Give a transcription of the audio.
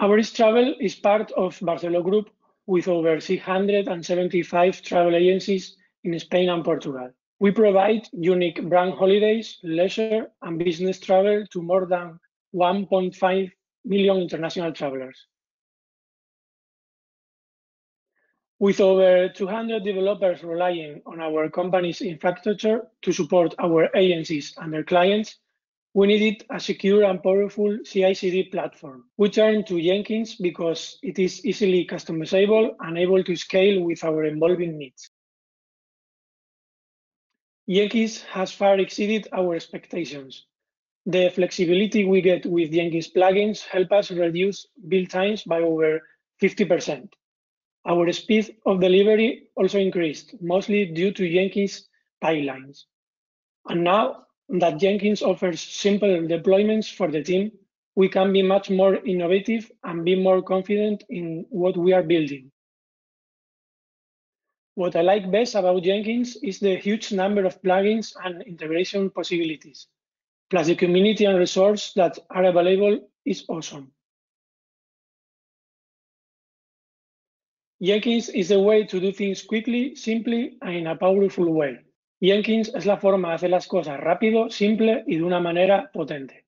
Avoris Travel is part of Barceló Group with over 675 travel agencies in Spain and Portugal. We provide unique brand holidays, leisure, and business travel to more than 1.5 million international travelers. With over 200 developers relying on our company's infrastructure to support our agencies and their clients, we needed a secure and powerful CI/CD platform. We turned to Jenkins because it is easily customizable and able to scale with our evolving needs. Jenkins has far exceeded our expectations. The flexibility we get with Jenkins plugins help us reduce build times by over 50%. Our speed of delivery also increased, mostly due to Jenkins pipelines. And now that Jenkins offers simple deployments for the team, we can be much more innovative and be more confident in what we are building. What I like best about Jenkins is the huge number of plugins and integration possibilities, plus the community and resource that are available is awesome. Jenkins is a way to do things quickly, simply, and in a powerful way. Jenkins es la forma de hacer las cosas rápido, simple y de una manera potente.